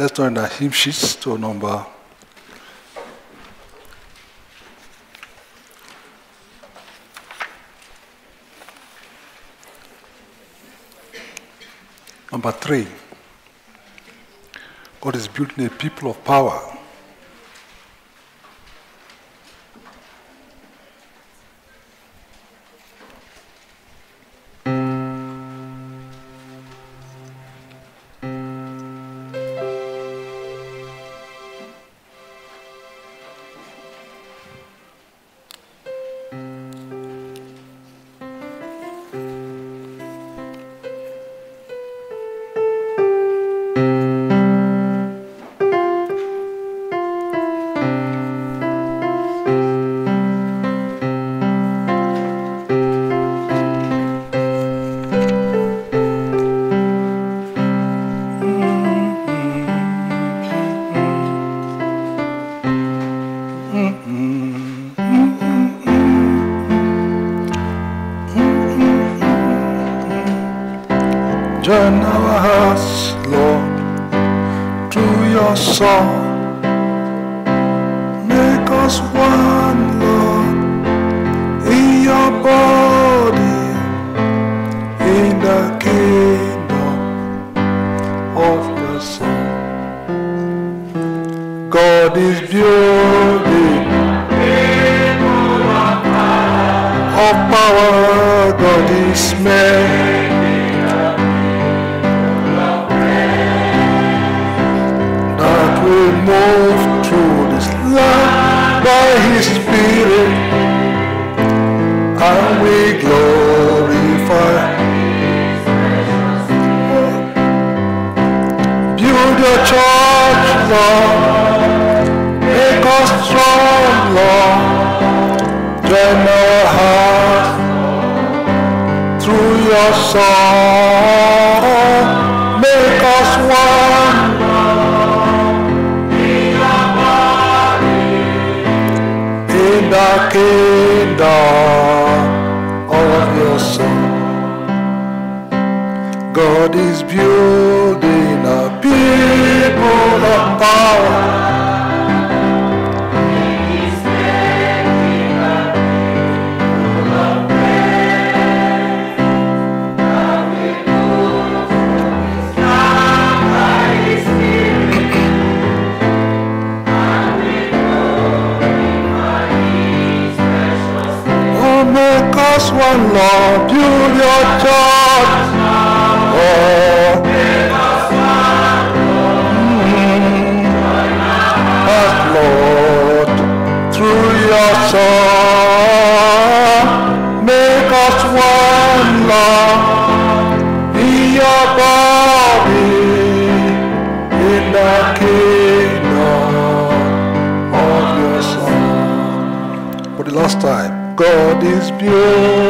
Let's turn the hymn sheets to number Number three, God is building a people of power. One, your church. Oh, Lord, through your make us one, in your body, in the kingdom of your Son for the last time. God is building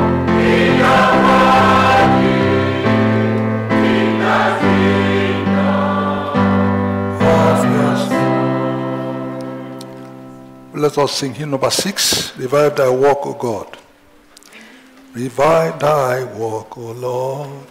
Let us sing hymn number six. Revive thy work, O God. Revive thy work, O Lord.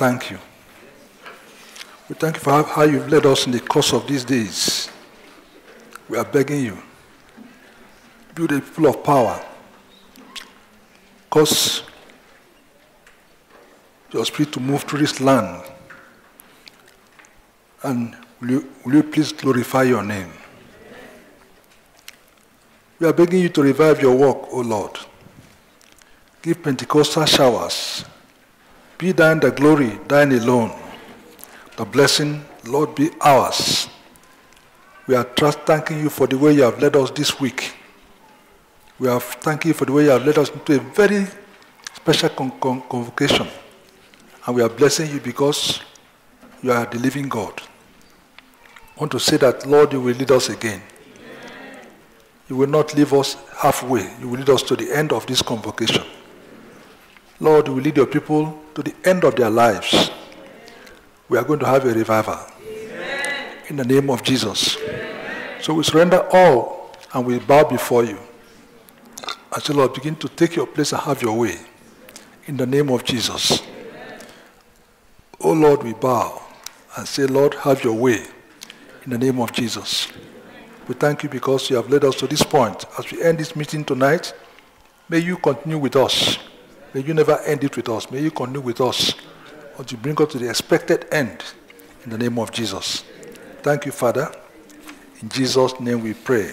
Thank you. We thank you for how you've led us in the course of these days. We are begging you, build a people of power. Cause your spirit to move through this land. And will you, will you please glorify your name? We are begging you to revive your work, O Lord. Give Pentecostal showers be thine the glory, thine alone. The blessing, Lord, be ours. We are trust thanking you for the way you have led us this week. We are thanking you for the way you have led us into a very special con con convocation. And we are blessing you because you are the living God. I want to say that, Lord, you will lead us again. You will not leave us halfway. You will lead us to the end of this convocation. Lord, you will lead your people to the end of their lives. We are going to have a revival. Amen. In the name of Jesus. Amen. So we surrender all and we bow before you. I say, Lord, begin to take your place and have your way. In the name of Jesus. Amen. Oh Lord, we bow and say, Lord, have your way. In the name of Jesus. We thank you because you have led us to this point. As we end this meeting tonight, may you continue with us. May you never end it with us. May you continue with us until you bring us to the expected end. In the name of Jesus. Thank you, Father. In Jesus' name we pray.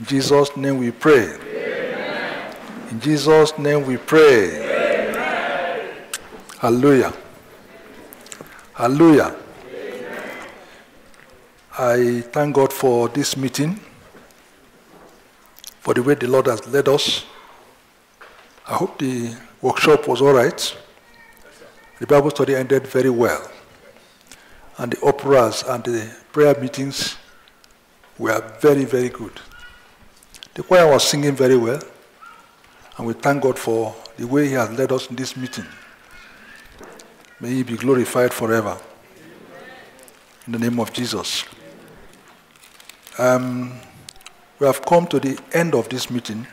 In Jesus' name we pray. In Jesus' name we pray. Hallelujah. Hallelujah. I thank God for this meeting, for the way the Lord has led us. I hope the workshop was all right. The Bible study ended very well. And the operas and the prayer meetings were very, very good. The choir was singing very well. And we thank God for the way He has led us in this meeting. May He be glorified forever. In the name of Jesus. Um, we have come to the end of this meeting,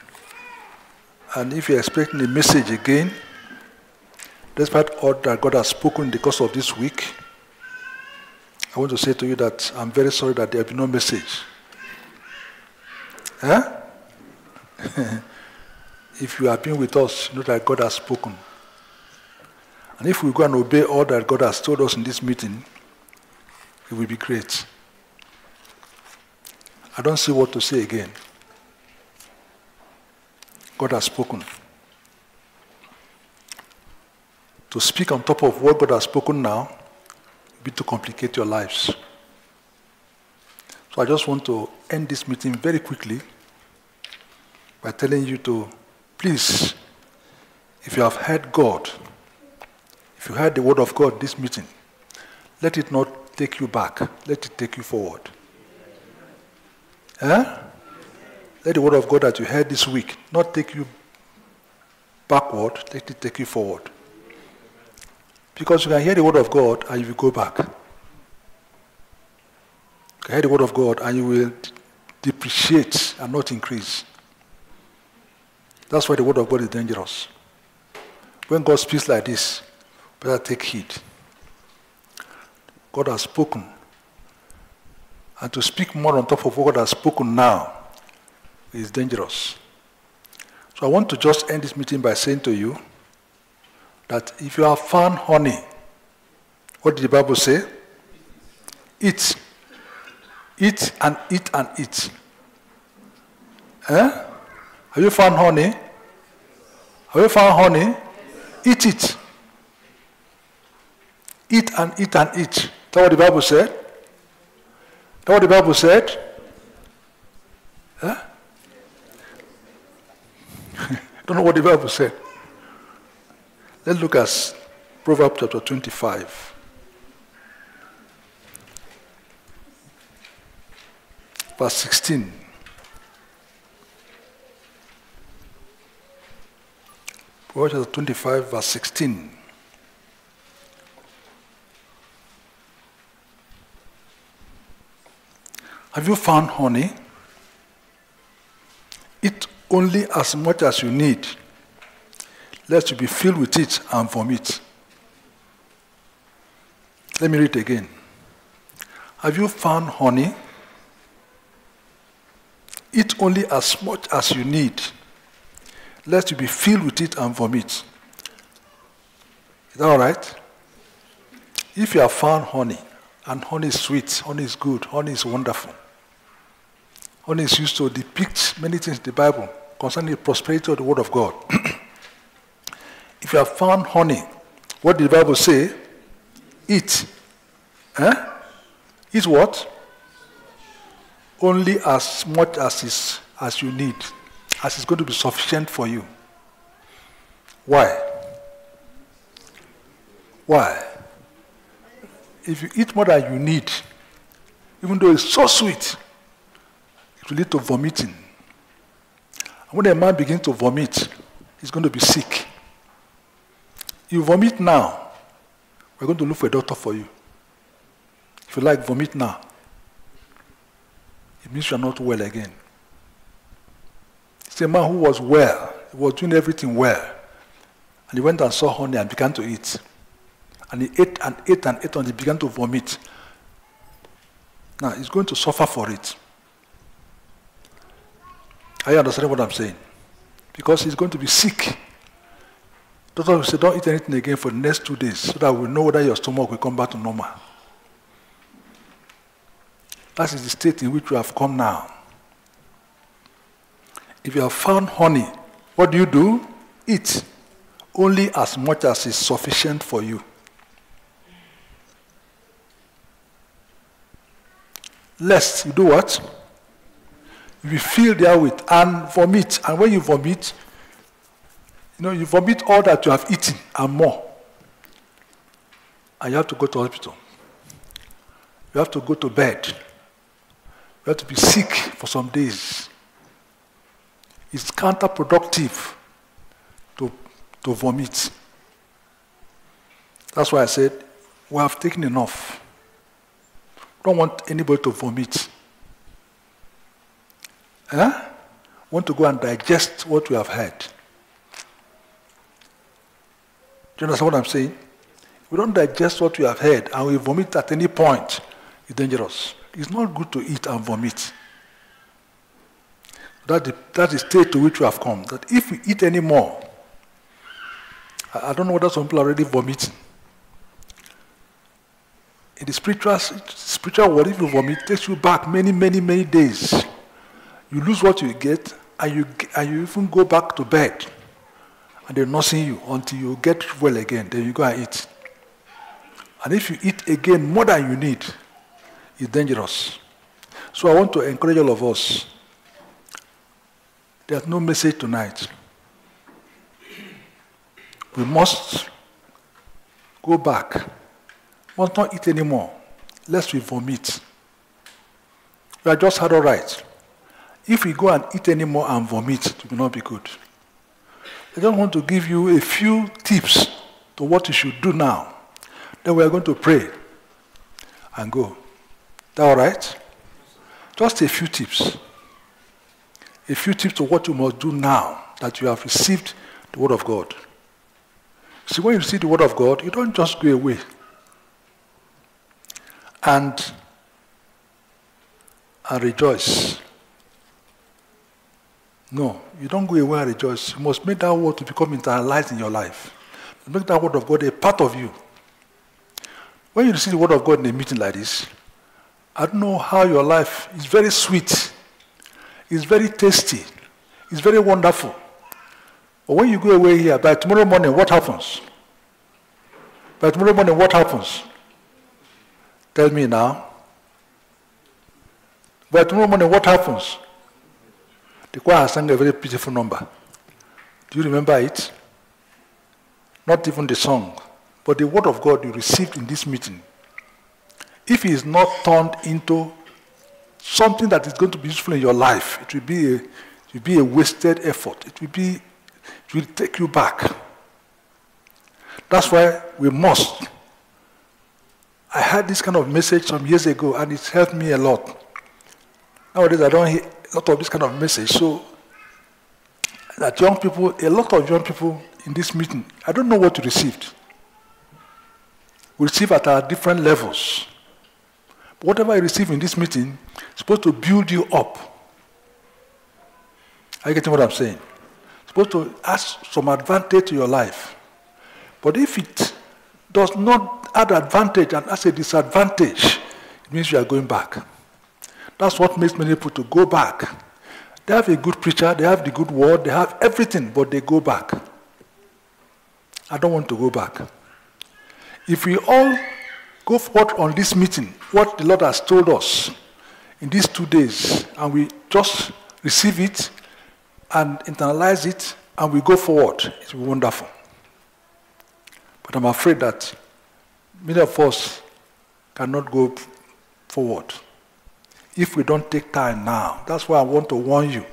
and if you're expecting a message again, despite all that God has spoken in the course of this week, I want to say to you that I'm very sorry that there will be no message. Huh? if you have been with us, you know that God has spoken. And if we go and obey all that God has told us in this meeting, it will be great. I don't see what to say again. God has spoken. To speak on top of what God has spoken now be to complicate your lives. So I just want to end this meeting very quickly by telling you to please, if you have heard God, if you heard the word of God this meeting, let it not take you back, let it take you forward. Let the word of God that you heard this week not take you backward, let it take you forward. Because you can hear the word of God and you will go back. You can hear the word of God and you will depreciate and not increase. That's why the word of God is dangerous. When God speaks like this, better take heed. God has spoken and to speak more on top of what God has spoken now is dangerous. So I want to just end this meeting by saying to you that if you have found honey, what did the Bible say? Eat. Eat and eat and eat. Eh? Have you found honey? Have you found honey? Eat it. Eat and eat and eat. That's what the Bible said know what the Bible said? Huh? Don't know what the Bible said. Let's look at Proverbs chapter 25. Verse 16. Proverbs chapter 25, verse 16. Have you found honey? Eat only as much as you need, lest you be filled with it and vomit. Let me read again. Have you found honey? Eat only as much as you need, lest you be filled with it and vomit. Is that all right? If you have found honey, and honey is sweet, honey is good, honey is wonderful, Honey is used to depict many things in the Bible concerning the prosperity of the Word of God. if you have found honey, what did the Bible say? Eat. Eh? Eat what? Only as much as is as you need, as is going to be sufficient for you. Why? Why? If you eat more than you need, even though it's so sweet, it will lead to vomiting. And when a man begins to vomit, he's going to be sick. You vomit now, we're going to look for a doctor for you. If you like, vomit now. It means you're not well again. It's a man who was well, he was doing everything well. And he went and saw honey and began to eat. And he ate and ate and ate and he began to vomit. Now he's going to suffer for it. Are you understanding what I'm saying? Because he's going to be sick. Doctor will say, don't eat anything again for the next two days so that we know whether your stomach will come back to normal. That is the state in which you have come now. If you have found honey, what do you do? Eat only as much as is sufficient for you. Lest you do what? You will fill therewith and vomit. And when you vomit, you know, you vomit all that you have eaten and more. And you have to go to hospital. You have to go to bed. You have to be sick for some days. It's counterproductive to, to vomit. That's why I said, we have taken enough. Don't want anybody to vomit. Huh? Want to go and digest what we have heard. Do you understand what I'm saying? we don't digest what we have heard and we vomit at any point, it's dangerous. It's not good to eat and vomit. That the, that is the state to which we have come. That if we eat any more, I, I don't know whether some people are already vomiting. In the spiritual, spiritual world, if you vomit, it takes you back many, many, many days. You lose what you get, and you, and you even go back to bed, and they're nursing you until you get well again. Then you go and eat. And if you eat again more than you need, it's dangerous. So I want to encourage all of us. There's no message tonight. We must go back must not eat anymore, lest we vomit. We are just had all right. If we go and eat anymore and vomit, it will not be good. I just want to give you a few tips to what you should do now. Then we are going to pray and go. Is that all right? Just a few tips. A few tips to what you must do now that you have received the Word of God. See, when you receive the Word of God, you don't just go away and, and rejoice. No, you don't go away and rejoice. You must make that word to become internalized in your life. Make that word of God a part of you. When you receive the word of God in a meeting like this, I don't know how your life is very sweet, it's very tasty, it's very wonderful. But when you go away here, by tomorrow morning, what happens? By tomorrow morning, what happens? Tell me now. But tomorrow morning, what happens? The choir sang a very beautiful number. Do you remember it? Not even the song, but the word of God you received in this meeting. If it is not turned into something that is going to be useful in your life, it will be a, it will be a wasted effort. It will be, it will take you back. That's why we must I had this kind of message some years ago, and it helped me a lot. Nowadays, I don't a lot of this kind of message. So, that young people, a lot of young people in this meeting, I don't know what you received. We receive at our different levels. But whatever I receive in this meeting is supposed to build you up. Are you getting what I'm saying? It's supposed to add some advantage to your life. But if it does not add advantage and as a disadvantage, it means you are going back. That's what makes many people to go back. They have a good preacher, they have the good word, they have everything, but they go back. I don't want to go back. If we all go forward on this meeting, what the Lord has told us in these two days, and we just receive it and internalize it, and we go forward, it will be wonderful. But I'm afraid that many of us cannot go forward. If we don't take time now. That's why I want to warn you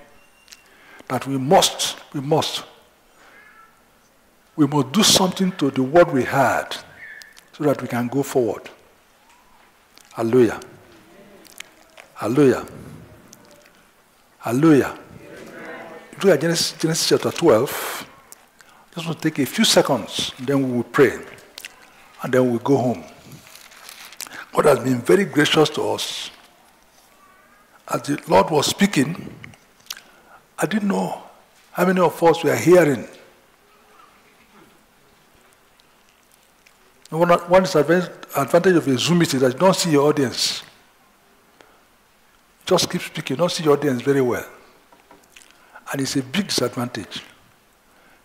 that we must, we must, we must do something to the word we had so that we can go forward. Hallelujah. Hallelujah. Hallelujah. Look at Genesis, Genesis chapter 12. Just want to take a few seconds, then we will pray, and then we'll go home. God has been very gracious to us. As the Lord was speaking, I didn't know how many of us were hearing. One, one advantage of a Zoom meeting is that you don't see your audience. Just keep speaking, you don't see your audience very well. And it's a big disadvantage.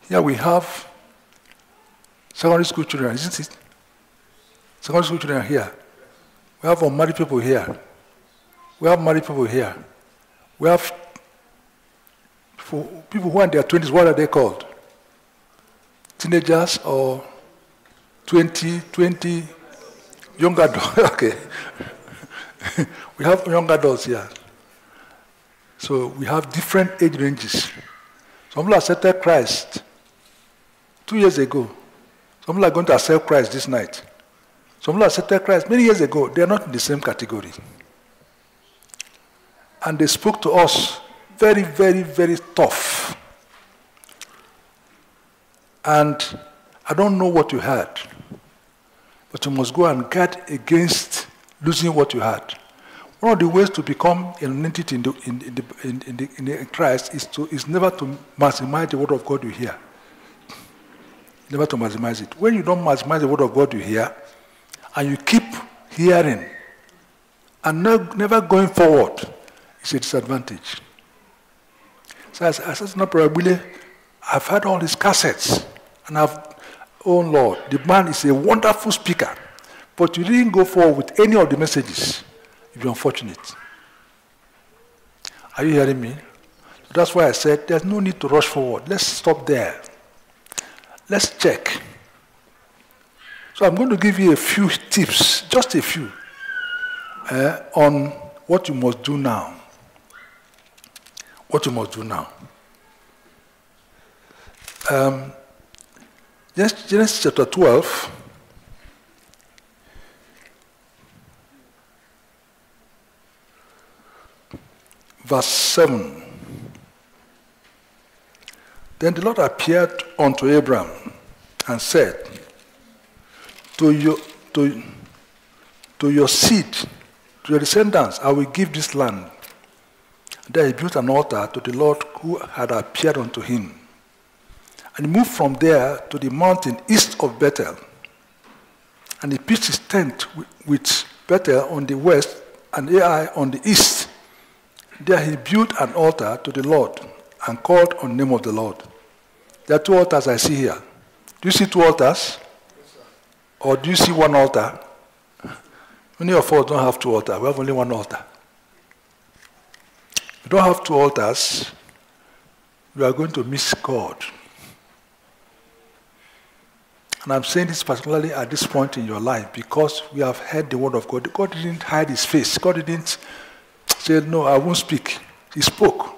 Here we have secondary school children, isn't it? Secondary school children here. We have unmarried people here. We have married people here. We have people who are in their 20s, what are they called? Teenagers or 20, 20 young adults? okay. we have young adults here. So we have different age ranges. Some people accepted Christ two years ago. Some people are going to accept Christ this night. Some people accepted Christ many years ago. They are not in the same category. And they spoke to us very, very, very tough. And I don't know what you had, but you must go and guard against losing what you had. One of the ways to become an entity in, the, in, in, the, in, the, in, the, Christ is, to, is never to maximize the word of God you hear. Never to maximize it. When you don't maximize the word of God you hear, and you keep hearing, and no, never going forward, it's a disadvantage. So as, as not probably, I've had all these cassettes, and I've, oh Lord, the man is a wonderful speaker, but you didn't go forward with any of the messages. You're unfortunate. Are you hearing me? So that's why I said there's no need to rush forward. Let's stop there. Let's check. So I'm going to give you a few tips, just a few, uh, on what you must do now. What you must do now. Um, Genesis chapter 12. verse 7. Then the Lord appeared unto Abram and said, To your, to, to your seed, to your descendants, I will give this land. There he built an altar to the Lord who had appeared unto him. And he moved from there to the mountain east of Bethel. And he pitched his tent with Bethel on the west and Ai on the east. There he built an altar to the Lord and called on the name of the Lord. There are two altars I see here. Do you see two altars? Or do you see one altar? Many of us don't have two altars. We have only one altar. You don't have two altars, you are going to miss God. And I'm saying this particularly at this point in your life because we have heard the word of God. God didn't hide his face. God didn't say, No, I won't speak. He spoke.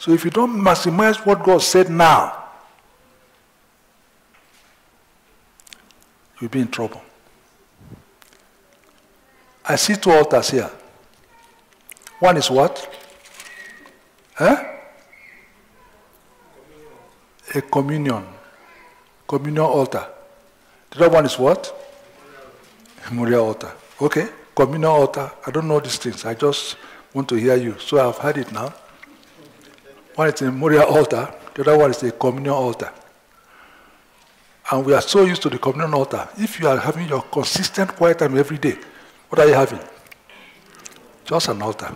So if you don't maximize what God said now, you'll be in trouble. I see two altars here. One is what? Huh? A communion. Communion altar. The other one is what? A Memorial altar. Okay communal altar. I don't know these things. I just want to hear you. So I've heard it now. One is a memorial altar, the other one is a communion altar. And we are so used to the communion altar. If you are having your consistent quiet time every day, what are you having? Just an altar,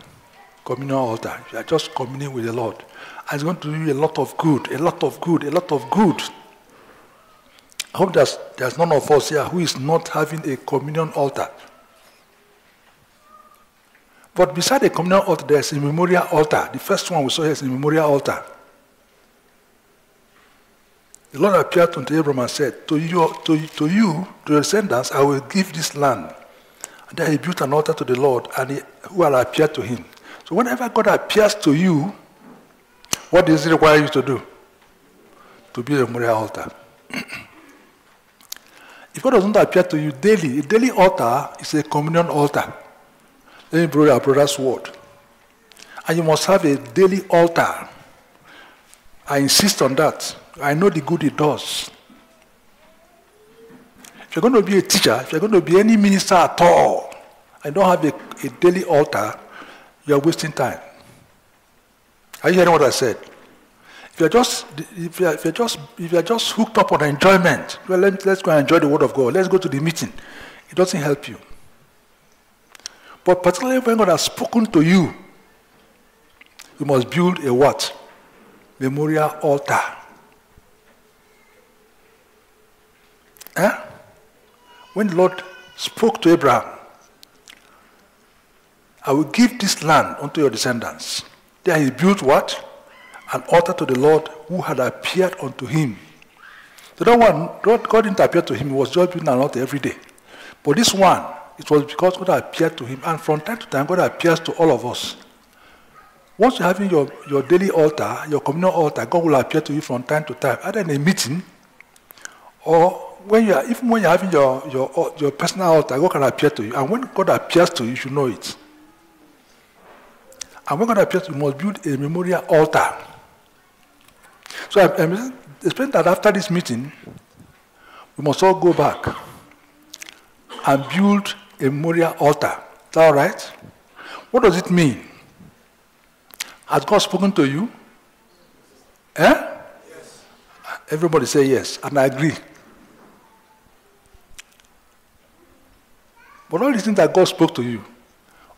communal altar. You are just communing with the Lord. And it's going to do you a lot of good, a lot of good, a lot of good. I hope there's, there's none of us here who is not having a communion altar. But beside the communal altar, there's a memorial altar. The first one we saw here is a memorial altar. The Lord appeared unto Abraham and said, To you, to, to you, to your descendants, I will give this land. And then he built an altar to the Lord, and he, who had appeared to him. So whenever God appears to you, what does he require you to do? To build a memorial altar. if God doesn't appear to you daily, a daily altar is a communion altar. Let me borrow your brother's word. And you must have a daily altar. I insist on that. I know the good it does. If you're going to be a teacher, if you're going to be any minister at all, and don't have a, a daily altar, you're wasting time. Are you hearing what I said? If you're just if you're, if you're just if you're just hooked up on enjoyment, well, let, let's go and enjoy the word of God. Let's go to the meeting. It doesn't help you. But particularly when God has spoken to you, you must build a what? Memorial altar. Eh? When the Lord spoke to Abraham, I will give this land unto your descendants. There he built what? An altar to the Lord who had appeared unto him. The other one, God didn't appear to him, he was just building an altar every day. But this one, it was because God appeared to him. And from time to time, God appears to all of us. Once you're having your, your daily altar, your communal altar, God will appear to you from time to time, either in a meeting or when you are, even when you're having your, your, your personal altar, God can appear to you. And when God appears to you, you should know it. And when God appears to must build a memorial altar. So I, I explained that after this meeting, we must all go back and build a memorial altar. Is that all right? What does it mean? Has God spoken to you? Eh? Yes. Everybody say yes, and I agree. But all the things that God spoke to you,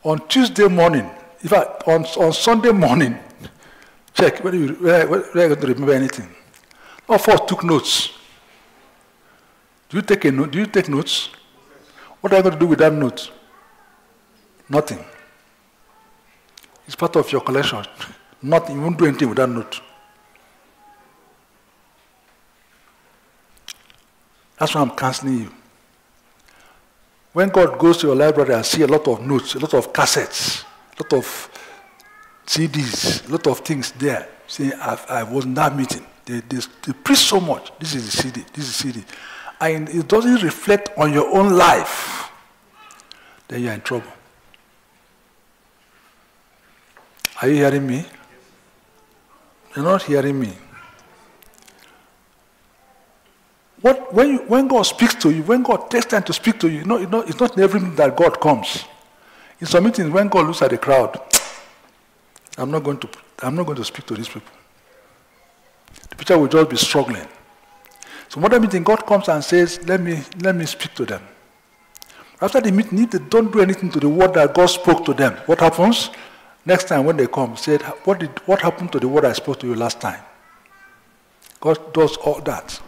on Tuesday morning, in fact, on, on Sunday morning, check whether you are you going to remember anything. All four took notes. Do you take a note? Do you take notes? What are you going to do with that note? Nothing. It's part of your collection. Nothing. You won't do anything with that note. That's why I'm canceling you. When God goes to your library I see a lot of notes, a lot of cassettes, lot of CDs, a lot of things there, saying, I, was in that meeting. They, they, they preach so much. This is the CD. This is the CD. And it doesn't reflect on your own life. Then you're in trouble. Are you hearing me? You're not hearing me. What, when, you, when God speaks to you, when God takes time to speak to you, you know, you know, it's not in every meeting that God comes. In some meetings, when God looks at the crowd, I'm not going to, I'm not going to speak to these people. The preacher will just be struggling. So what meeting, God comes and says, let me, let me speak to them. After the meeting, if they don't do anything to the word that God spoke to them, what happens? Next time when they come, said, what, did, what happened to the word I spoke to you last time? God does all that.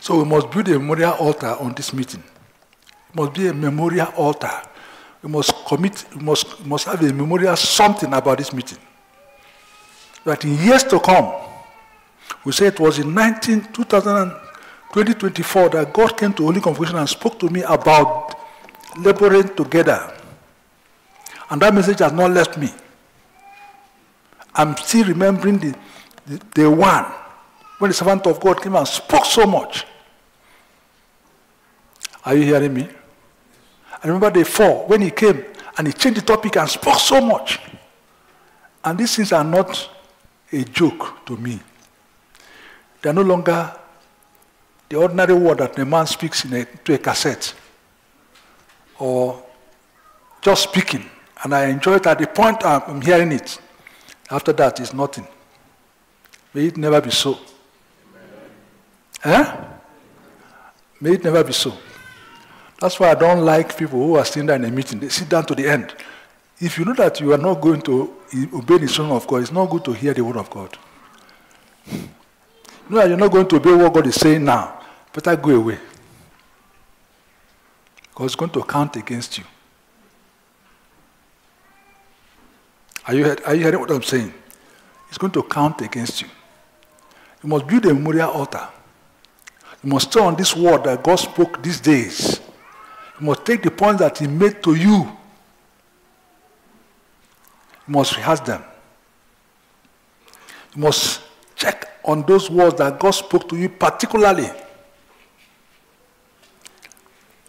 So we must build a memorial altar on this meeting. Must be a memorial altar. We must commit, we must, we must have a memorial something about this meeting. That in years to come, we say it was in 19, 2000, 2024 that God came to Holy Convocation and spoke to me about laboring together and that message has not left me. I'm still remembering the, the, the one when the servant of God came and spoke so much. Are you hearing me? I remember the four when he came and he changed the topic and spoke so much. And these things are not a joke to me. They are no longer the ordinary word that a man speaks in a, to a cassette or just speaking. And I enjoy it at the point I'm hearing it. After that, it's nothing. May it never be so. Eh? May it never be so. That's why I don't like people who are sitting there in a meeting. They sit down to the end. If you know that you are not going to obey the instruction of God, it's not good to hear the word of God. You know that you're not going to obey what God is saying now. Better go away. Because it's going to count against you. Are you, are you hearing what I'm saying? It's going to count against you. You must build a memorial altar. You must stay on this word that God spoke these days. You must take the points that he made to you. You must rehearse them. You must check on those words that God spoke to you particularly.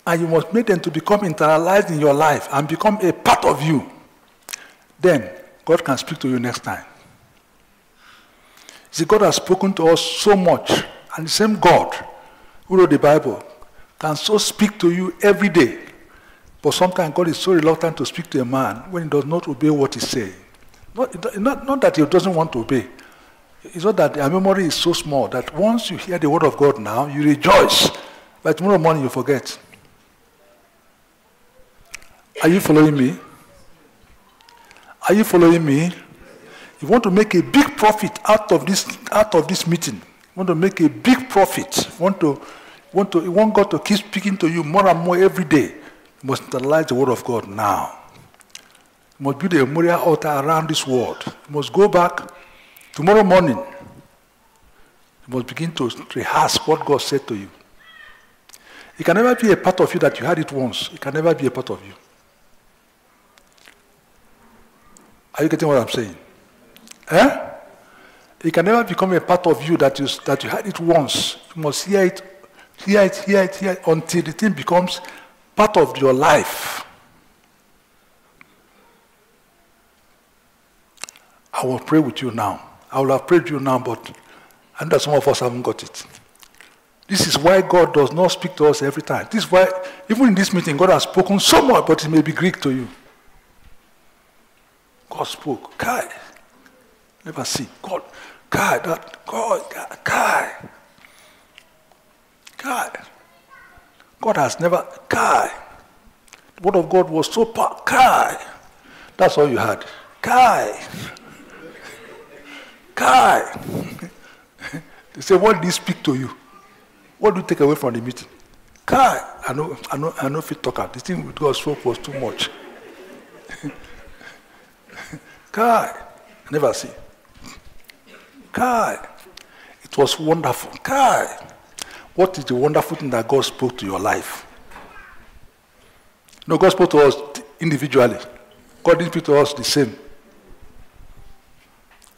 And you must make them to become internalized in your life and become a part of you. Then God can speak to you next time. See, God has spoken to us so much, and the same God who wrote the Bible can so speak to you every day. But sometimes God is so reluctant to speak to a man when he does not obey what he says. Not, not, not that he doesn't want to obey. It's not that our memory is so small that once you hear the word of God now, you rejoice. But tomorrow morning you forget. Are you following me? Are you following me? You want to make a big profit out of this out of this meeting. You want to make a big profit. You want to want to you want God to keep speaking to you more and more every day. You must internalize the word of God now. You must build a memorial altar around this word. You must go back tomorrow morning. You must begin to rehearse what God said to you. It can never be a part of you that you had it once. It can never be a part of you. Are you getting what I'm saying? Eh? It can never become a part of you that you, that you had it once. You must hear it, hear it, hear it, hear it until the thing becomes part of your life. I will pray with you now. I will have prayed with you now, but I know that some of us haven't got it. This is why God does not speak to us every time. This is why, even in this meeting, God has spoken so much, but it may be Greek to you. God spoke. Kai. Never see. God. Kai. That. God. Kai. Kai. God has never. Kai. The word of God was so powerful. That's all you had. Kai. Kai. they say, what did he speak to you? What do you take away from the meeting? Kai. I know, I know, I know if you talk out. The thing with God spoke was too much. Kai. Never see. Kai. It was wonderful. Kai. What is the wonderful thing that God spoke to your life? No, God spoke to us individually. God didn't speak to us the same.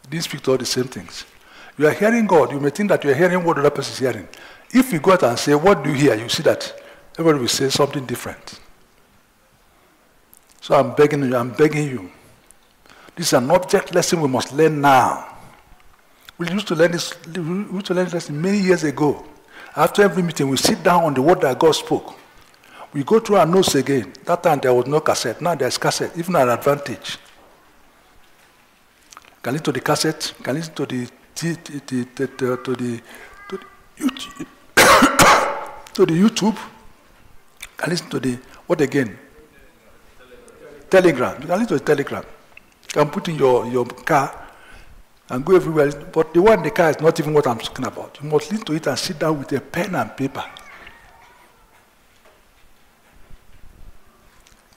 He didn't speak to us the same things. You are hearing God. You may think that you are hearing what the other person is hearing. If you go out and say, What do you hear? You see that everybody will say something different. So I'm begging you, I'm begging you. This is an object lesson we must learn now. We used to learn this, we used to learn this lesson many years ago. After every meeting, we sit down on the word that God spoke. We go through our notes again. That time there was no cassette. Now there's cassette, even an advantage. Can listen to the cassette, can listen to the, to the, to the, to the, YouTube, to the YouTube, can listen to the, what again? Telegram. You can listen to the Telegram. You can put in your, your car and go everywhere. But the one in the car is not even what I'm talking about. You must listen to it and sit down with a pen and paper.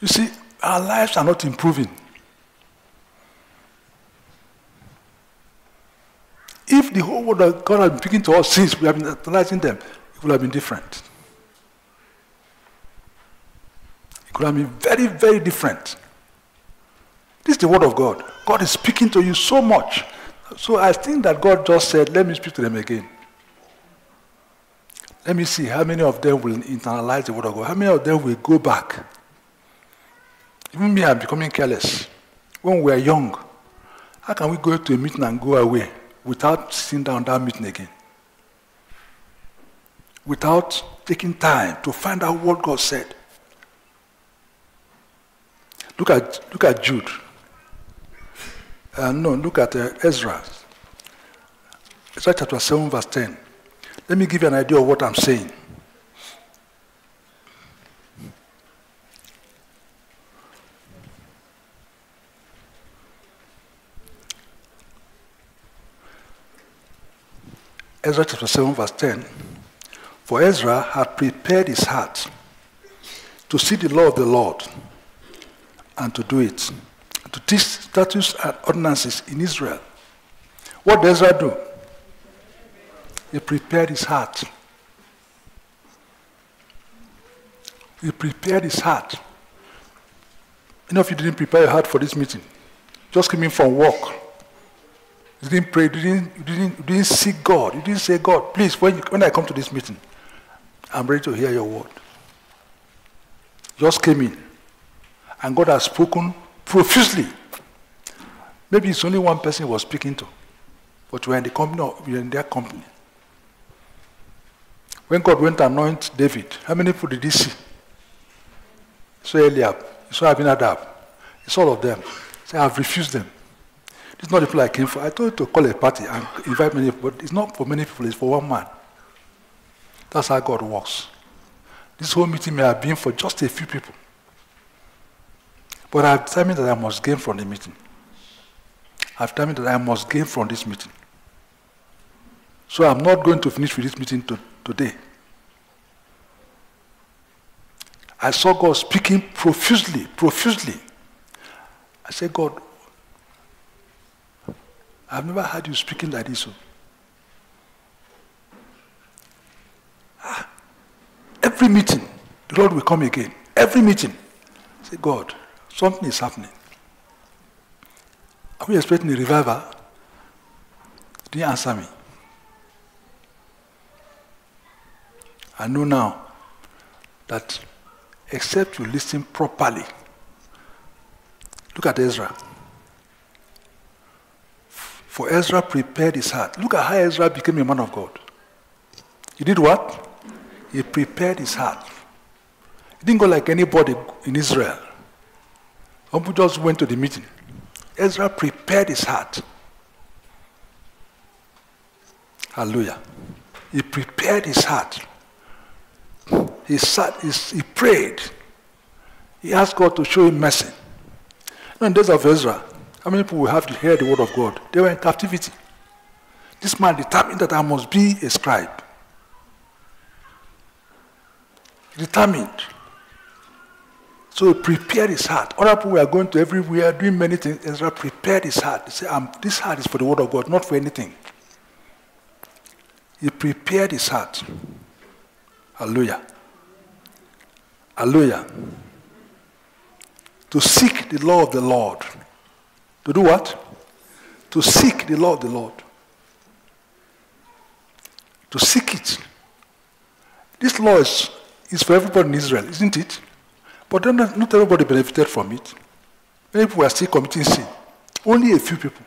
You see, our lives are not improving. If the whole world that God has been speaking to us since we have been analyzing them, it would have been different. It could have been very, very different. This is the word of God. God is speaking to you so much. So I think that God just said, let me speak to them again. Let me see how many of them will internalize the word of God. How many of them will go back? Even me, I'm becoming careless. When we are young, how can we go to a meeting and go away without sitting down that meeting again? Without taking time to find out what God said. Look at, look at Jude. Uh, no, look at uh, Ezra. Ezra chapter 7, verse 10. Let me give you an idea of what I'm saying. Ezra chapter 7, verse 10. For Ezra had prepared his heart to see the law of the Lord and to do it, to teach statutes and ordinances in Israel. What does Ezra do? He prepared his heart. He prepared his heart. You know, if you didn't prepare your heart for this meeting, just came in from work, you didn't pray, you didn't, you didn't, you didn't seek God, you didn't say, God, please, when, you, when I come to this meeting, I'm ready to hear your word. Just came in, and God has spoken profusely. Maybe it's only one person he was speaking to, but we're in the company, we're in their company. When God went to anoint David, how many people did he see? Saw Eliab, he Abinadab, saw all of them. He said, I've refused them. It's not the people I came for. I told you to call a party and invite many people, but it's not for many people, it's for one man. That's how God works. This whole meeting may have been for just a few people. But I've determined that I must gain from the meeting. I've determined that I must gain from this meeting. So I'm not going to finish with this meeting to, today. I saw God speaking profusely, profusely. I said, God, I've never heard you speaking like this. Oh. Ah, every meeting, the Lord will come again. Every meeting. Say, God, something is happening. Are we expecting a revival? Didn't answer me. I know now that except you listen properly, look at Ezra. For Ezra prepared his heart. Look at how Ezra became a man of God. He did what? He prepared his heart. He didn't go like anybody in Israel. People just went to the meeting. Ezra prepared his heart. Hallelujah. He prepared his heart. He sat, he, prayed. He asked God to show him mercy. in the days of Ezra, how many people will have to hear the word of God? They were in captivity. This man determined that I must be a scribe. Determined. So he prepared his heart. Other people were going to everywhere, doing many things. Ezra prepared his heart. He said, This heart is for the word of God, not for anything. He prepared his heart. Hallelujah. Hallelujah. To seek the law of the Lord. To do what? To seek the law of the Lord. To seek it. This law is, is for everybody in Israel, isn't it? But not, not everybody benefited from it. Many people were still committing sin. Only a few people.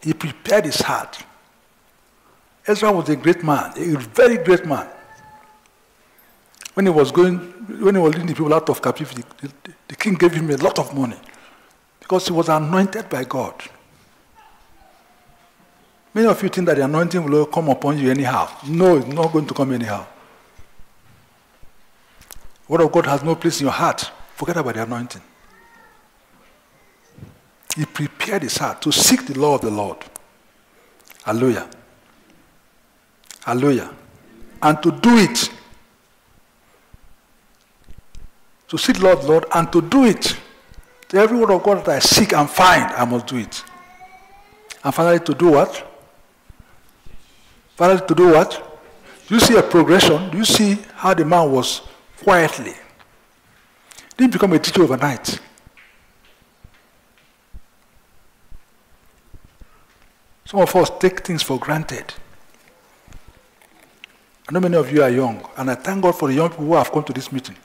He prepared his heart Ezra was a great man, a very great man. When he was going, when he was leading the people out of captivity, the, the king gave him a lot of money because he was anointed by God. Many of you think that the anointing will come upon you anyhow. No, it's not going to come anyhow. Word of God has no place in your heart. Forget about the anointing. He prepared his heart to seek the law of the Lord. Hallelujah. Hallelujah. And to do it. To seek the Lord, Lord, and to do it. To every word of God that I seek and find, I must do it. And finally, to do what? Finally, to do what? Do you see a progression? Do you see how the man was quietly? Didn't become a teacher overnight. Some of us take things for granted. I know many of you are young, and I thank God for the young people who have come to this meeting.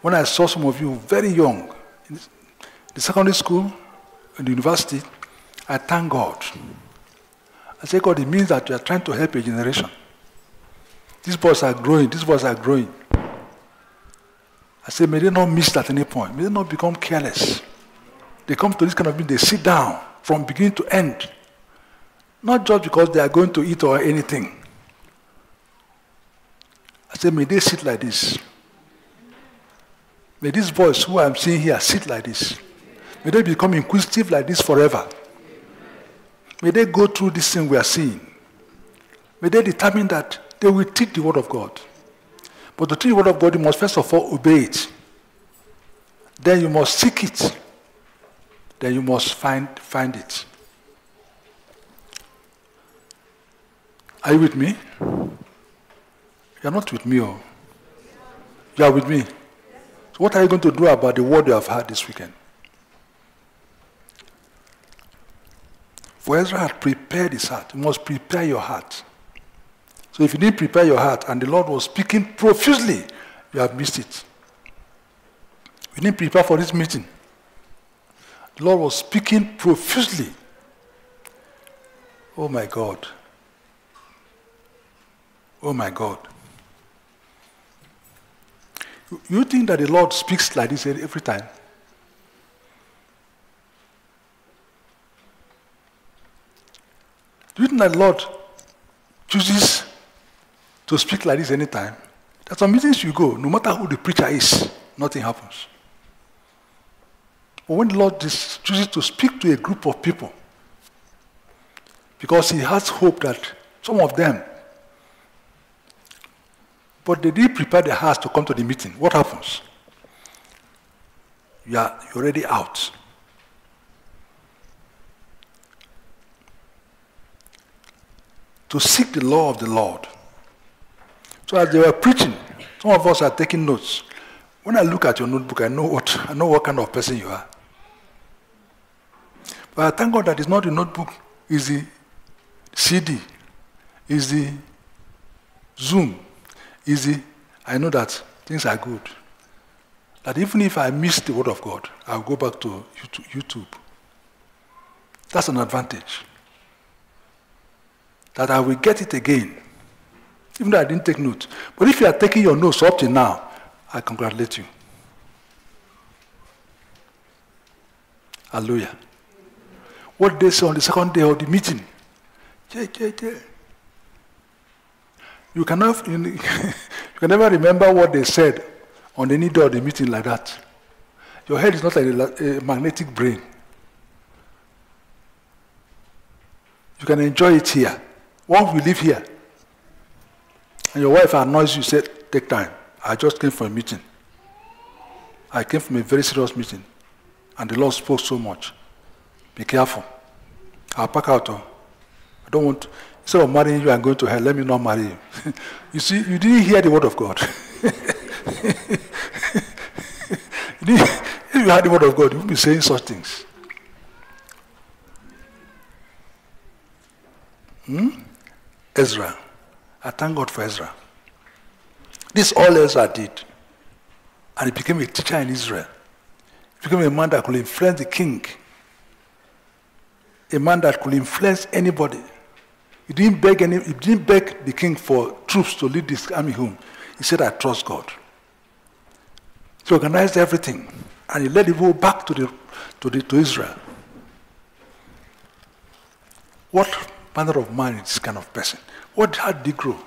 When I saw some of you very young in the secondary school and the university, I thank God. I say, God, it means that you are trying to help a generation. These boys are growing, these boys are growing. I say, may they not miss at any point. May they not become careless. They come to this kind of meeting, they sit down from beginning to end. Not just because they are going to eat or anything. I said, may they sit like this. May these boys who I'm seeing here sit like this. May they become inquisitive like this forever. May they go through this thing we are seeing. May they determine that they will teach the word of God. But to teach the word of God, you must first of all obey it. Then you must seek it. Then you must find, find it. Are you with me? You're not with me. Oh. You are with me? So what are you going to do about the word you have heard this weekend? For Ezra had prepared his heart. You must prepare your heart. So if you didn't prepare your heart and the Lord was speaking profusely, you have missed it. We didn't prepare for this meeting. The Lord was speaking profusely. Oh my God. Oh my God. You think that the Lord speaks like this every time? Do you think that the Lord chooses to speak like this anytime? There's some meetings you go, no matter who the preacher is, nothing happens. But when the Lord chooses to speak to a group of people, because he has hope that some of them, but they didn't prepare their hearts to come to the meeting, what happens? You are already out. To seek the law of the Lord. So as they were preaching, some of us are taking notes. When I look at your notebook, I know what I know what kind of person you are. But I thank God that it's not the notebook, it's the CD, it's the Zoom, it's the I know that things are good. That even if I miss the word of God, I'll go back to YouTube. That's an advantage. That I will get it again. Even though I didn't take notes. But if you are taking your notes up to now, I congratulate you. Hallelujah. What they say on the second day of the meeting. Yeah, yeah, yeah. You cannot, you, you can never remember what they said on any day of the meeting like that. Your head is not like a, a magnetic brain. You can enjoy it here. Once we live here, and your wife annoys you, say, take time. I just came from a meeting. I came from a very serious meeting. And the Lord spoke so much. Be careful. I'll pack out. Oh. I don't want, instead of marrying you and going to hell, let me not marry you. you see, you didn't hear the word of God. if you had the word of God, you wouldn't be saying such things. Hmm? Ezra. I thank God for Ezra. This all Ezra did. And he became a teacher in Israel. He became a man that could influence the king. A man that could influence anybody. He didn't beg any, he didn't beg the king for troops to lead this army home. He said, I trust God. He organized everything. And he led the people back to, the, to, the, to Israel. What manner of man is this kind of person? What how did grow?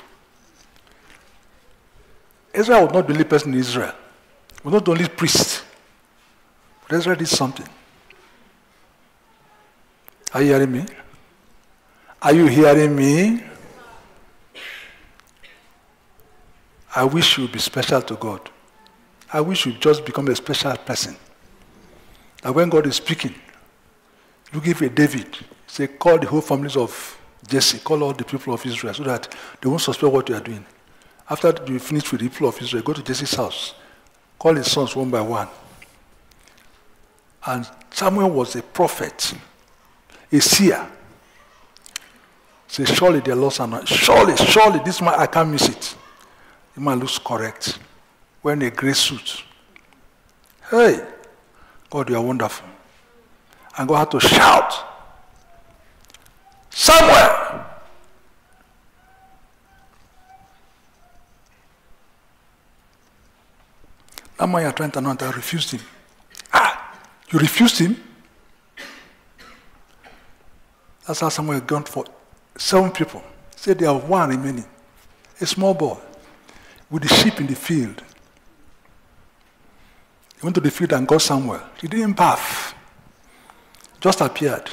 Ezra was not the only person in Israel. He was not the only priest. But Ezra did something. Are you hearing me? Are you hearing me? I wish you would be special to God. I wish you'd just become a special person. That when God is speaking, you give a David, say, call the whole families of Jesse, call all the people of Israel so that they won't suspect what you are doing. After you finish with the people of Israel, go to Jesse's house, call his sons one by one. And Samuel was a prophet, a seer. Say, surely the Lord's not. Surely, surely, this man, I can't miss it. The man looks correct. Wearing a gray suit. Hey, God, you are wonderful. And God had to shout somewhere. That man you're trying to anoint, I refused him. Ah, you refused him? That's how someone had gone for seven people. Said there are one remaining. A small boy with the sheep in the field. He went to the field and got somewhere. He didn't bath. Just appeared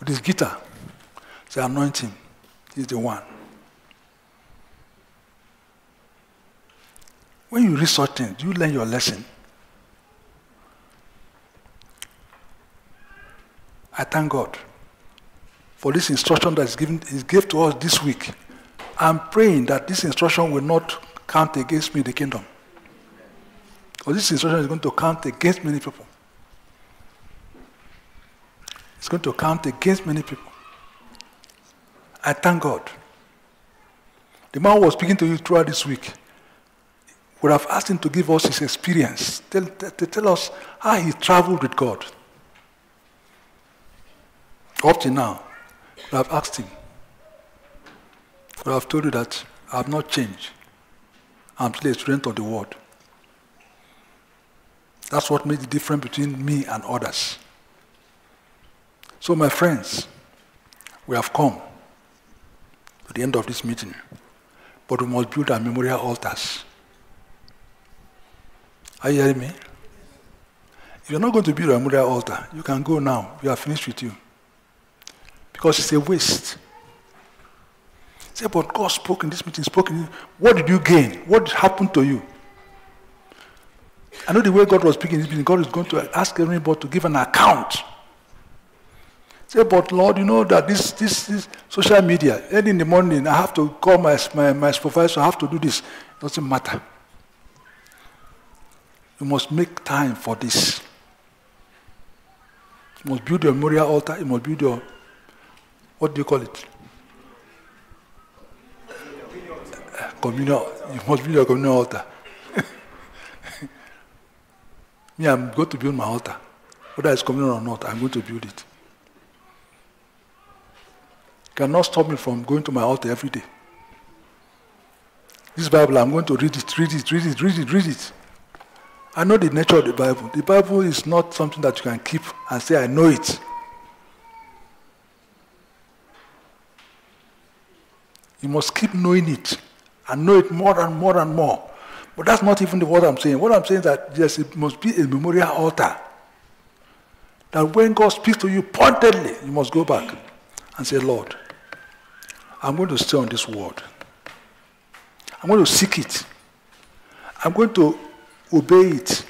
with his guitar. Say, anoint him. He's the one. When you read such things, do you learn your lesson? I thank God for this instruction that is given is given to us this week. I'm praying that this instruction will not count against me the kingdom. Because this instruction is going to count against many people. It's going to count against many people. I thank God. The man who was speaking to you throughout this week would have asked him to give us his experience, tell, to tell us how he traveled with God. Up to now, we have asked him. But I've told you that I have not changed. I'm still a student of the word. That's what made the difference between me and others. So, my friends, we have come to the end of this meeting, but we must build our memorial altars. Are you hearing me? If you're not going to build a memorial altar, you can go now. We are finished with you. Because it's a waste. Say, but God spoke in this meeting, spoke in What did you gain? What happened to you? I know the way God was speaking in this meeting, God is going to ask everybody to give an account. Say, but Lord, you know that this, this, this social media, early in the morning, I have to call my, my, my supervisor, I have to do this. It doesn't matter. You must make time for this. You must build your memorial altar. You must build your, what do you call it? communal, you must build your communal altar. Me, I'm going to build my altar. Whether it's communal or not, I'm going to build it. Cannot stop me from going to my altar every day. This Bible, I'm going to read it, read it, read it, read it, read it. I know the nature of the Bible. The Bible is not something that you can keep and say, I know it. You must keep knowing it and know it more and more and more. But that's not even what I'm saying. What I'm saying is that yes, it must be a memorial altar. That when God speaks to you pointedly, you must go back and say, Lord, I'm going to stay on this word. I'm going to seek it. I'm going to obey it.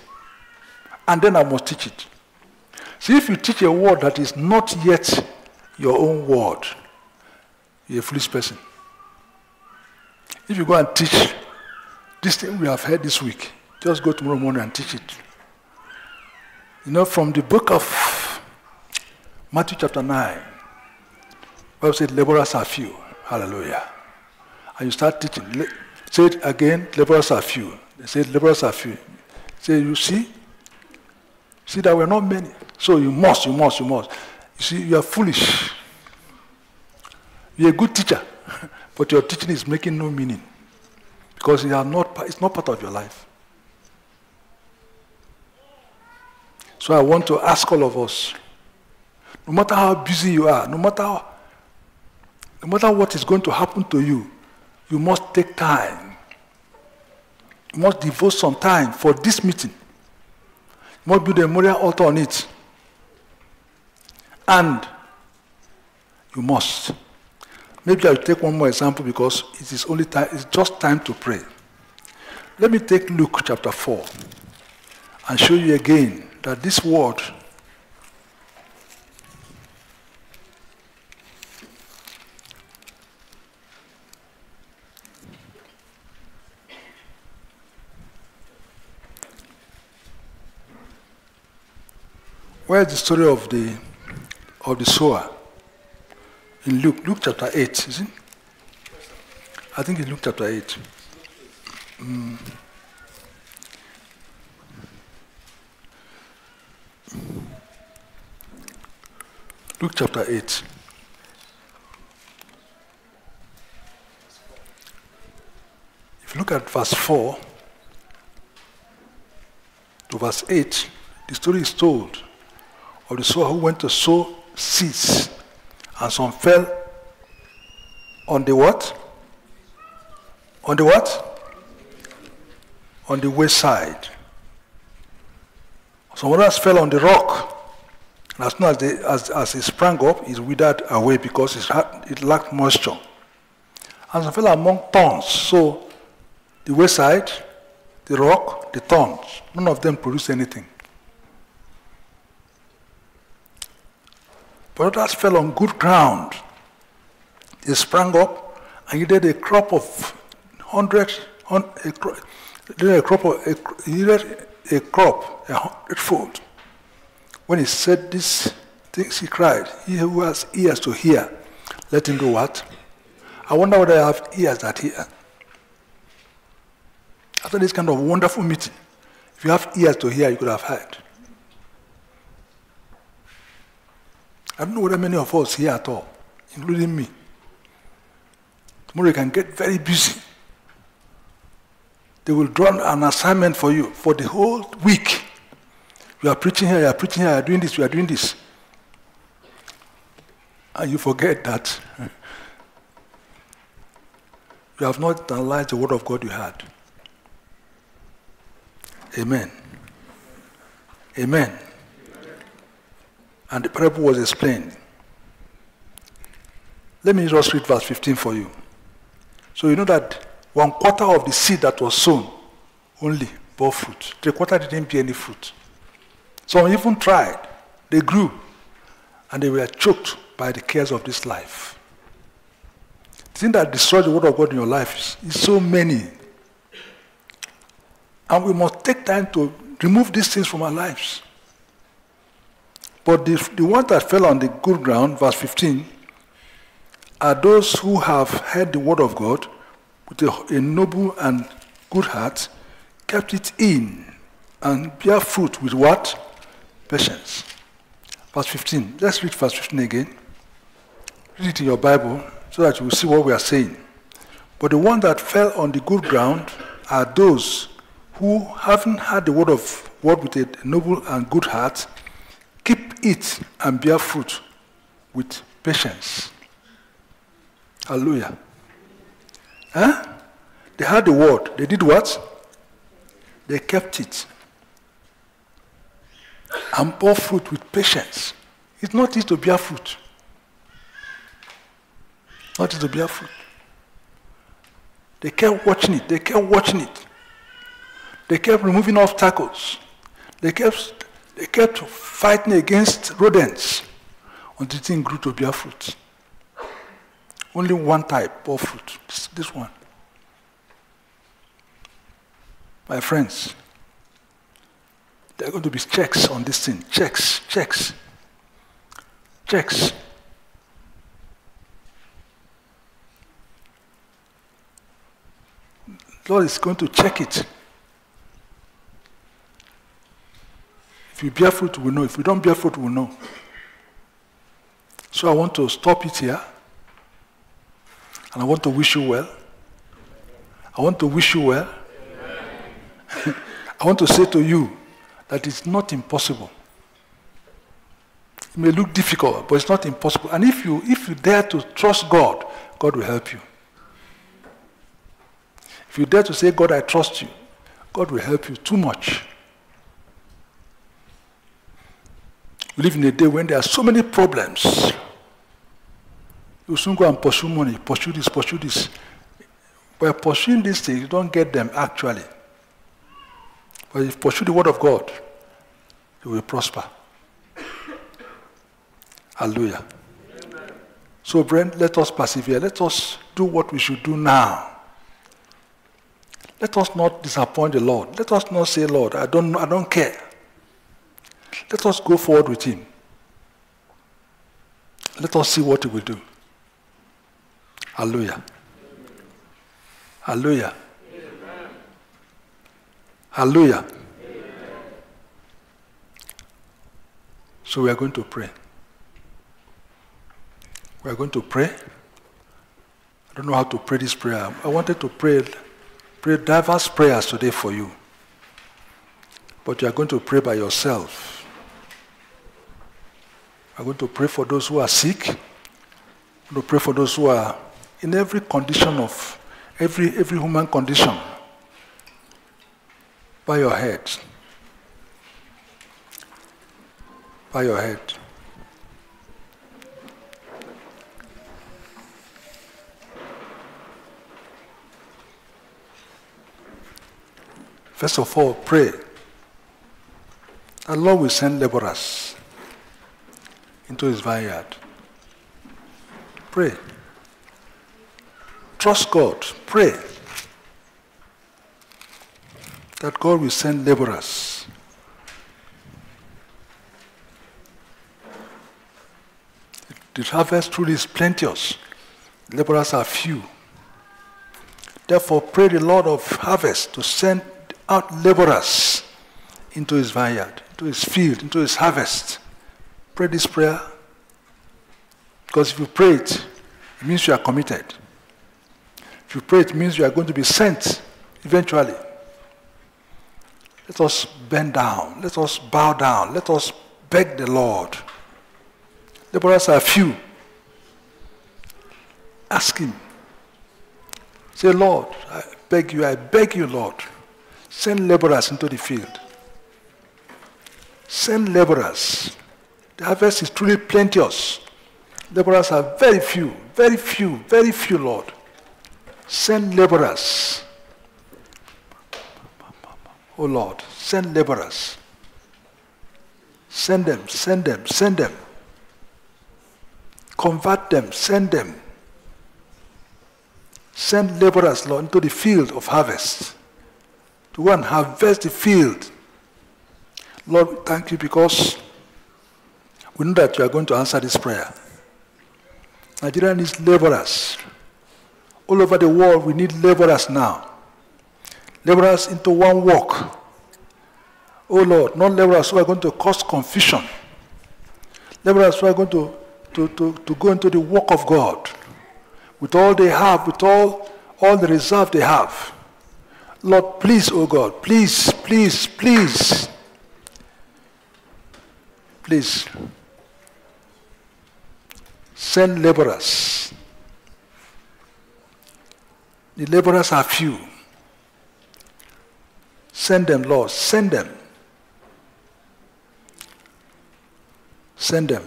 And then I must teach it. See, if you teach a word that is not yet your own word, you're a foolish person. If you go and teach this thing we have heard this week, just go tomorrow morning and teach it. You know, from the book of Matthew chapter 9, Bible said laborers are few. Hallelujah. And you start teaching. Say it again, laborers are few. They say laborers are few. Say, you see? See that we're not many. So you must, you must, you must. You see, you are foolish. You're a good teacher. But your teaching is making no meaning because it not, it's not part of your life. So I want to ask all of us, no matter how busy you are, no matter, how, no matter what is going to happen to you, you must take time. You must devote some time for this meeting. You must build a memorial altar on it. And you must Maybe I'll take one more example because it is only time, it's just time to pray. Let me take Luke chapter 4 and show you again that this word Where is the story of the of the sower? in Luke, Luke chapter 8, is it? I think it's Luke chapter 8. Mm. Luke chapter 8. If you look at verse 4 to verse 8, the story is told of the sower who went to sow seeds and some fell on the what? On the what? On the wayside. Some others fell on the rock. And as soon as, they, as, as it sprang up, it withered away because it, had, it lacked moisture. And some fell among thorns. So the wayside, the rock, the thorns, none of them produced anything. But others fell on good ground. They sprang up and yielded a crop of hundred, on a, cro- a crop, of, a, he needed a crop a hundredfold. When he said these things, he cried, He who has ears to hear, let him do what? I wonder whether I have ears that hear. After this kind of wonderful meeting, if you have ears to hear, you could have heard. I don't know whether many of us here at all, including me. Tomorrow you can get very busy. They will draw an assignment for you for the whole week. You are preaching here, you are preaching here, you are doing this, you are doing this. And you forget that you have not analyzed the word of God you had. Amen. Amen. And the parable was explained. Let me just read verse 15 for you. So you know that one quarter of the seed that was sown only bore fruit. Three quarter didn't bear any fruit. Some even tried. They grew. And they were choked by the cares of this life. The thing that destroys the word of God in your life is, is so many. And we must take time to remove these things from our lives. But the, the one that fell on the good ground, verse 15, are those who have heard the word of God with a, a noble and good heart, kept it in, and bear fruit with what? Patience. Verse 15. Let's read verse 15 again. Read it in your Bible so that you will see what we are saying. But the ones that fell on the good ground are those who, haven't had the word of word with a noble and good heart, it and bear fruit with patience. Hallelujah. Huh? They had the word. They did what? They kept it. And bore fruit with patience. It's not easy to bear fruit. Not easy to bear fruit. They kept watching it. They kept watching it. They kept removing obstacles. They kept, they kept fighting against rodents until the thing grew to bear fruit. Only one type of fruit, this, this one. My friends, there are going to be checks on this thing. Checks, checks, checks. Lord is going to check it. If you bear fruit, we know. If you don't bear fruit, we know. So I want to stop it here. And I want to wish you well. I want to wish you well. I want to say to you that it's not impossible. It may look difficult, but it's not impossible. And if you if you dare to trust God, God will help you. If you dare to say, God, I trust you, God will help you too much. We live in a day when there are so many problems. You soon go and pursue money, pursue this, pursue this. By pursuing these things, you don't get them actually. But if you pursue the word of God, you will prosper. Hallelujah. Amen. So, Brent, let us persevere. Let us do what we should do now. Let us not disappoint the Lord. Let us not say, Lord, I don't, I don't care. Let us go forward with Him. Let us see what He will do. Hallelujah. Hallelujah. Hallelujah. So we are going to pray. We are going to pray. I don't know how to pray this prayer. I wanted to pray, pray diverse prayers today for you. But you are going to pray by yourself. I'm going to pray for those who are sick. I'm going to pray for those who are in every condition of every every human condition. By your head. By your head. First of all, pray. The Lord will send laborers into his vineyard. Pray. Trust God. Pray. that God will send laborers. The harvest truly is plenteous. Laborers are few. Therefore, pray the Lord of harvest to send out laborers into his vineyard, into his field, into his harvest. Pray this prayer because if you pray it, it means you are committed. If you pray, it means you are going to be sent eventually. Let us bend down. Let us bow down. Let us beg the Lord. Laborers are few. Ask Him. Say, Lord, I beg you, I beg you, Lord, send laborers into the field. Send laborers. The harvest is truly plenteous. Laborers are very few, very few, very few, Lord. Send laborers. Oh Lord, send laborers. Send them, send them, send them. Convert them, send them. Send laborers, Lord, into the field of harvest to and harvest the field. Lord, thank you because we know that you are going to answer this prayer. Nigeria needs laborers. All over the world, we need laborers now. Laborers into one work. Oh Lord, not laborers who are going to cause confusion. Laborers who are going to, to, to, to go into the work of God with all they have, with all, all the reserve they have. Lord, please, oh God, please, please, please, please send laborers. The laborers are few. Send them, Lord, send them. Send them.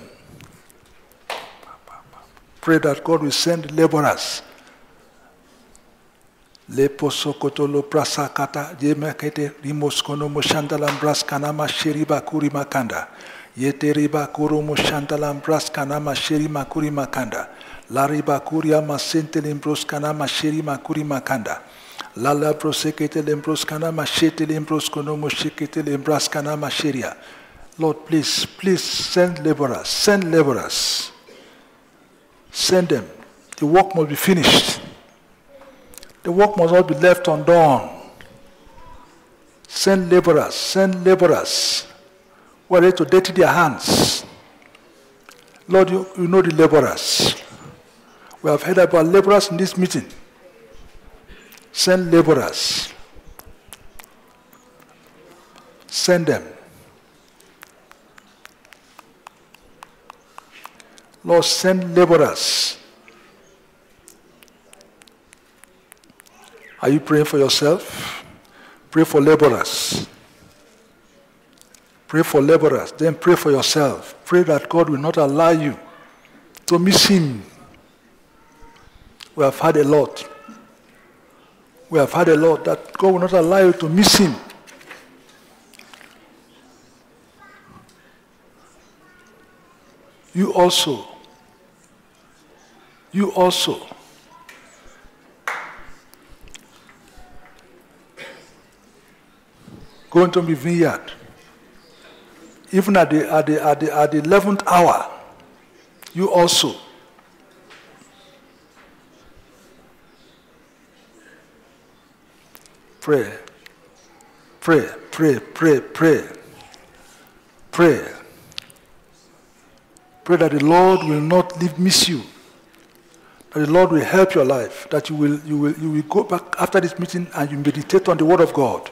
Pray that God will send laborers. Lepo sokotolo prasakata jemekete rimoskono moshandalam sheriba kuri makanda. Yeteriba kuru moshandalam braskanama sheri makuri makanda. Lariba kuria masente limbroskanama sheri makuri makanda. Lala prosekete limbroskanama shete limbroskono moshekete limbraskanama sheria. Lord, please, please send laborers, send laborers. Send them. The work must be finished. The work must not be left undone. Send laborers, send laborers who are ready to dirty their hands. Lord, you, you know the laborers. We have heard about laborers in this meeting. Send laborers. Send them. Lord, send laborers. Are you praying for yourself? Pray for laborers. Pray for laborers. Then pray for yourself. Pray that God will not allow you to miss Him. We have had a lot. We have had a lot that God will not allow you to miss Him. You also you also go into the vineyard. Even at the, at the, at the, at the 11th hour, you also. Pray. Pray, pray, pray, pray. Pray. Pray that the Lord will not leave miss you that the Lord will help your life, that you will, you will, you will go back after this meeting and you meditate on the Word of God.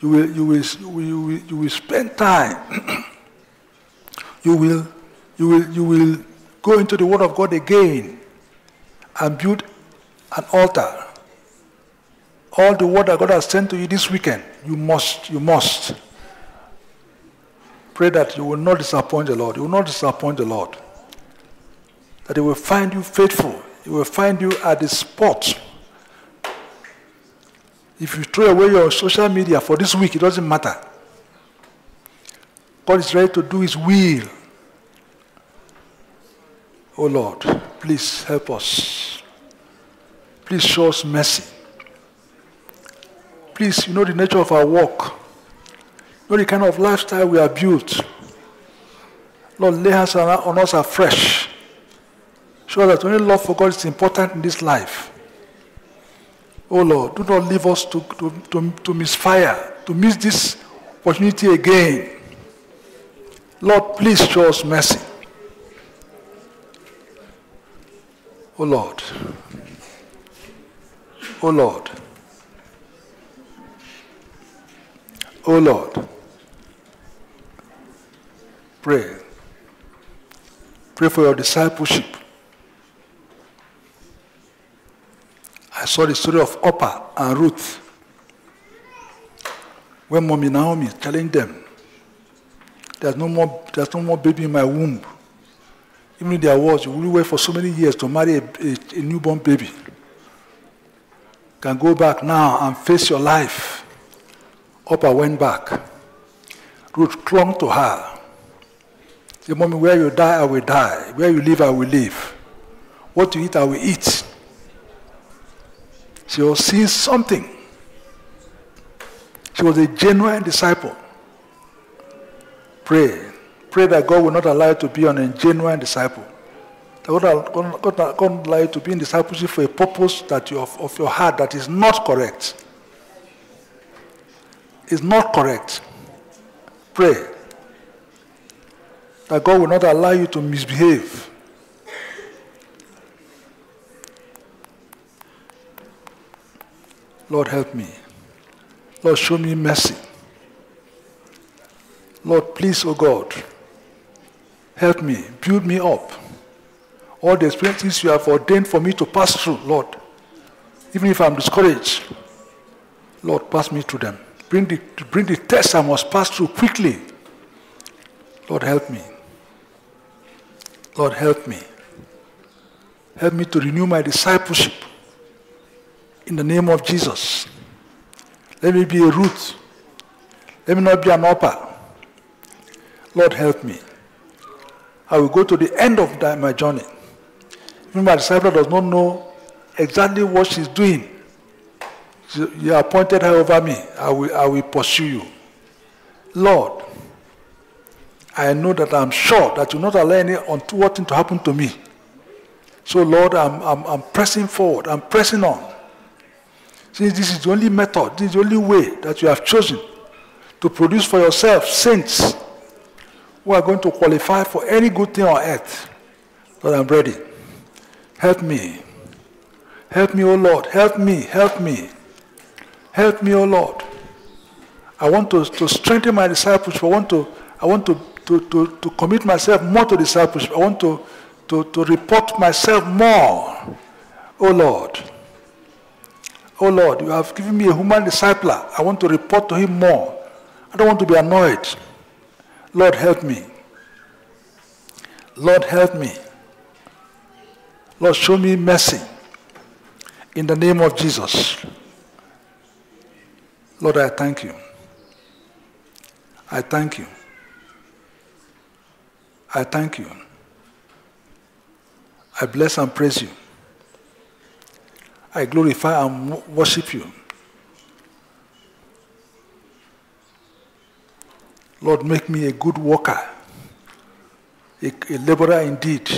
You will, you will, you will, you will spend time. you, will, you, will, you will go into the Word of God again and build an altar. All the word that God has sent to you this weekend, you must, you must. Pray that you will not disappoint the Lord. You will not disappoint the Lord. That He will find you faithful he will find you at the spot. If you throw away your social media for this week, it doesn't matter. God is ready to do His will. Oh Lord, please help us. Please show us mercy. please, you know the nature of our work. You know the kind of lifestyle we are built. Lord, lay hands on us afresh. Show that only love for God is important in this life. Oh Lord, do not leave us to, to, to, to misfire, to miss this opportunity again. Lord, please show us mercy. Oh Lord. Oh Lord. Oh Lord. Pray. Pray for your discipleship. I saw the story of Orpah and Ruth. When mommy Naomi telling them, there's no more, there's no more baby in my womb. Even if there was, you will wait for so many years to marry a, a, a newborn baby. Can go back now and face your life. Orpah went back. Ruth clung to her. Said, Mommy, where you die, I will die. Where you live, I will live. What you eat, I will eat. She was seeing something. She was a genuine disciple. Pray. Pray that God will not allow you to be an genuine disciple. That God, will not allow you to be in discipleship for a purpose that you, of, of your heart that is not correct. Is not correct. Pray that God will not allow you to misbehave. Lord, help me. Lord, show me mercy. Lord, please, oh God, help me, build me up. All the experiences you have ordained for me to pass through, Lord, even if I'm discouraged, Lord, pass me through them. Bring the, bring the test I must pass through quickly. Lord, help me. Lord, help me. Help me to renew my discipleship in the name of Jesus. Let me be a Ruth. Let me not be an Orpah. Lord, help me. I will go to the end of my journey. Even my disciple does not know exactly what she's doing. You appointed her over me. I will, I will pursue you. Lord, I know that I'm sure that you will not allow any untoward thing to happen to me. So, Lord, I'm, I'm, I'm pressing forward. I'm pressing on. Since this is the only method, this is the only way that you have chosen to produce for yourself saints who are going to qualify for any good thing on earth. Lord, I'm ready. Help me. Help me, O oh Lord. Help me. Help me. Help me, O oh Lord. I want to, to strengthen my discipleship. I want to, I want to, to, to, to commit myself more to discipleship. I want to, to, to report myself more. O oh Lord. Oh Lord, you have given me a human discipler. I want to report to him more. I don't want to be annoyed. Lord, help me. Lord, help me. Lord, show me mercy. In the name of Jesus. Lord, I thank you. I thank you. I thank you. I bless and praise you. I glorify and worship you. Lord, make me a good worker, a, a laborer indeed,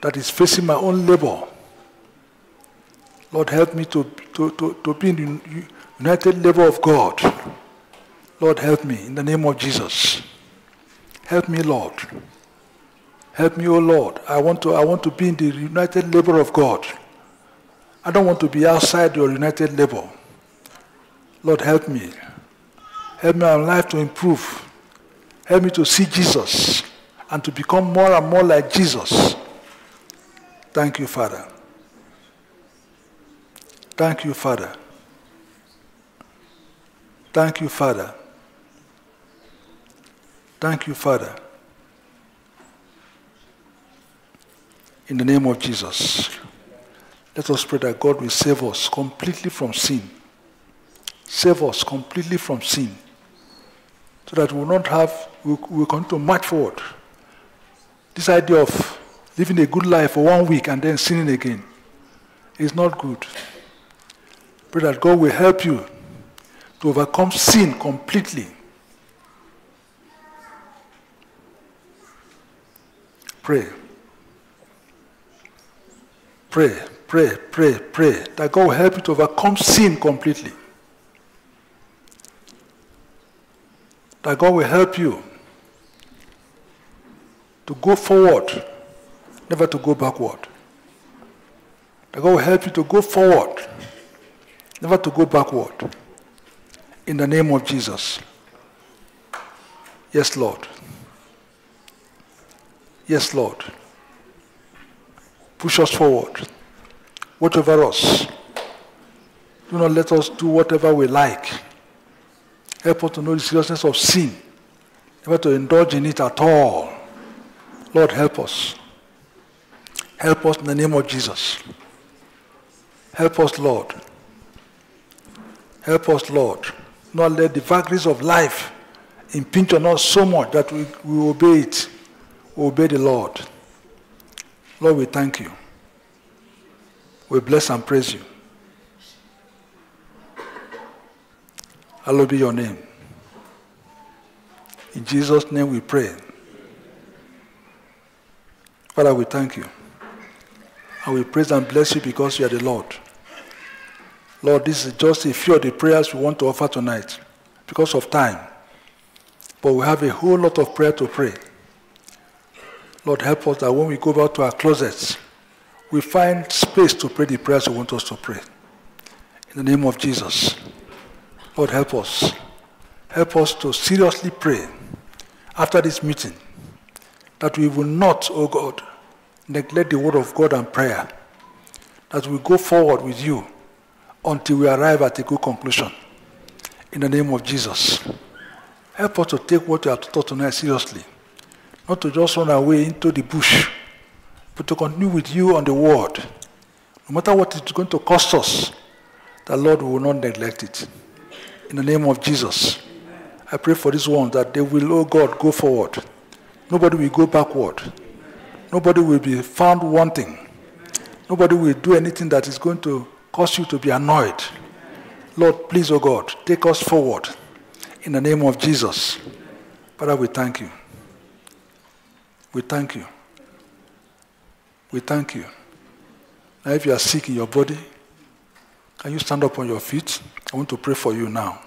that is facing my own labor. Lord, help me to, to, to, to be in the united labor of God. Lord, help me in the name of Jesus. Help me, Lord. Help me, O oh Lord. I want, to, I want to be in the united labor of God. I don't want to be outside your united labor. Lord, help me. Help me my life to improve. Help me to see Jesus and to become more and more like Jesus. Thank you, Father. Thank you, Father. Thank you, Father. Thank you, Father. In the name of Jesus, let us pray that God will save us completely from sin. Save us completely from sin so that we will not have, we will continue to march forward. This idea of living a good life for one week and then sinning again is not good. Pray that God will help you to overcome sin completely. Pray. Pray, pray, pray, pray that God will help you to overcome sin completely. That God will help you to go forward, never to go backward. That God will help you to go forward, never to go backward. In the name of Jesus. Yes, Lord. Yes, Lord. Push us forward. Watch over us. Do not let us do whatever we like. Help us to know the seriousness of sin, never to indulge in it at all. Lord, help us. Help us in the name of Jesus. Help us, Lord. Help us, Lord. Not let the vagaries of life impinge on us so much that we, we obey it. We obey the Lord. Lord, we thank you. We bless and praise you. Hallowed be your name. In Jesus' name we pray. Father, we thank you. And we praise and bless you because you are the Lord. Lord, this is just a few of the prayers we want to offer tonight because of time. But we have a whole lot of prayer to pray. Lord, help us that when we go back to our closets, we find space to pray the prayers you want us to pray. In the name of Jesus. Lord, help us. Help us to seriously pray after this meeting that we will not, oh God, neglect the word of God and prayer, that we go forward with you until we arrive at a good conclusion. In the name of Jesus. Help us to take what you have taught tonight seriously, not to just run away into the bush, but to continue with you on the word. No matter what it's going to cost us, the Lord will not neglect it. In the name of Jesus, I pray for these ones that they will, oh God, go forward. Nobody will go backward. Nobody will be found wanting. Nobody will do anything that is going to cause you to be annoyed. Lord, please, oh God, take us forward in the name of Jesus. Father, we thank you. We thank you. We thank you. Now, if you are sick in your body, can you stand up on your feet? I want to pray for you now.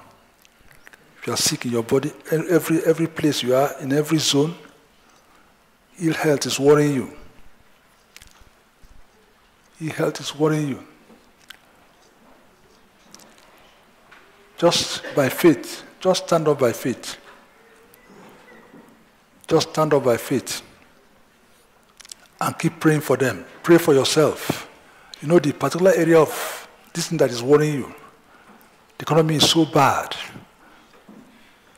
If you are sick in your body, every, every place you are, in every zone, ill health is worrying you. Ill health is worrying you. Just by faith, just stand up by faith. Just stand up by faith and keep praying for them. Pray for yourself. You know the particular area of this thing that is worrying you. The economy is so bad.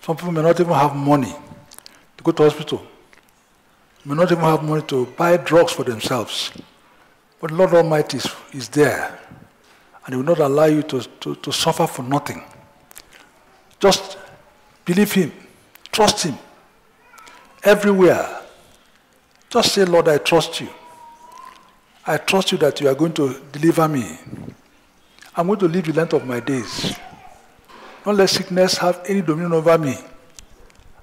Some people may not even have money to go to hospital. May not even have money to buy drugs for themselves. But Lord Almighty is, is there. And He will not allow you to, to, to suffer for nothing. Just believe Him. Trust Him. Everywhere. Just say, Lord, I trust you. I trust you that you are going to deliver me. I'm going to live the length of my days. Don't let sickness have any dominion over me.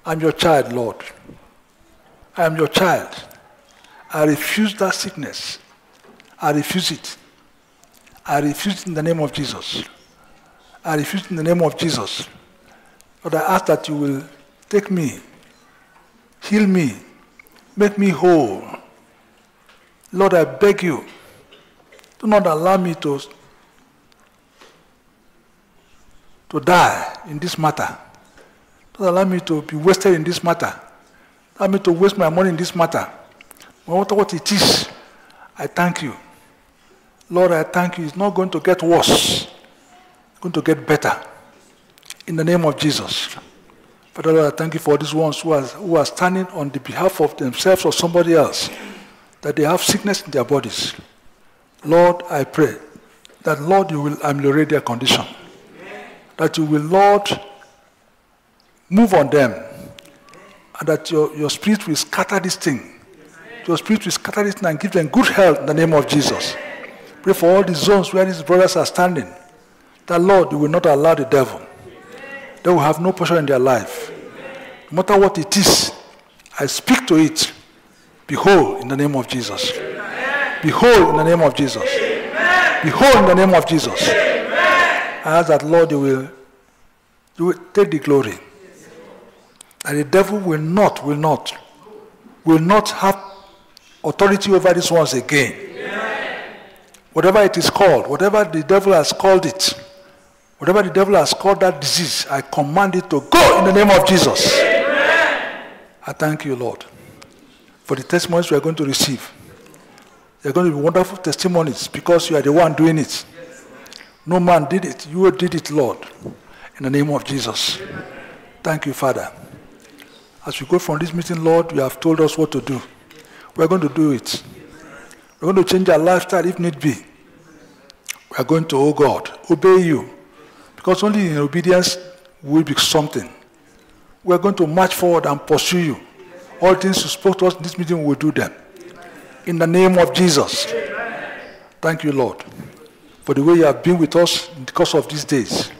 I'm your child, Lord. I am your child. I refuse that sickness. I refuse it. I refuse it in the name of Jesus. I refuse it in the name of Jesus. But I ask that you will take me, heal me, make me whole. Lord, I beg you, do not allow me to, to die in this matter. Don't allow me to be wasted in this matter. Allow me to waste my money in this matter. No matter what it is, I thank you. Lord, I thank you. It's not going to get worse. It's going to get better. In the name of Jesus. Father, Lord, I thank you for these ones who are, who are standing on the behalf of themselves or somebody else, that they have sickness in their bodies. Lord, I pray that, Lord, you will ameliorate their condition. That you will, Lord, move on them. And that your, your spirit will scatter this thing. Your spirit will scatter this thing and give them good health in the name of Jesus. Pray for all the zones where these brothers are standing. that Lord, you will not allow the devil. They will have no portion in their life. No matter what it is, I speak to it. Behold, in the name of Jesus. Behold, in the name of Jesus. Behold, in the name of Jesus. I ask that, Lord, you will, you will take the glory. And the devil will not, will not, will not have authority over this once again. Whatever it is called, whatever the devil has called it, whatever the devil has called that disease, I command it to go in the name of Jesus. I thank you, Lord, for the testimonies we are going to receive. They're going to be wonderful testimonies because you are the one doing it. No man did it. You did it, Lord. In the name of Jesus. Thank you, Father. As we go from this meeting, Lord, you have told us what to do. We're going to do it. We're going to change our lifestyle if need be. We are going to, oh God, obey you. Because only in obedience will be something. We are going to march forward and pursue you. All things you spoke to us in this meeting, we will do them. In the name of Jesus. Thank you, Lord, for the way you have been with us in the course of these days.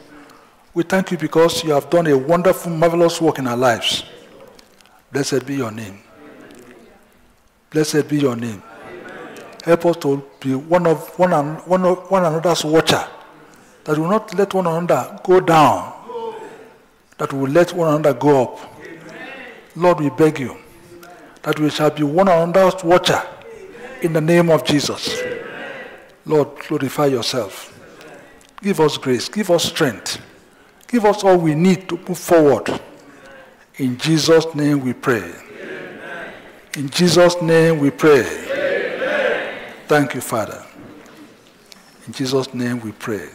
We thank you because you have done a wonderful, marvelous work in our lives. Blessed be your name. Blessed be your name. Help us to be one of one, one, of, one another's watcher. That will not let one another go down. That will let one another go up. Lord, we beg you that we shall be one another's watcher in the name of Jesus. Lord, glorify yourself. Give us grace. Give us strength. Give us all we need to move forward. In Jesus' name we pray. In Jesus' name we pray. Thank you, Father. In Jesus' name we pray.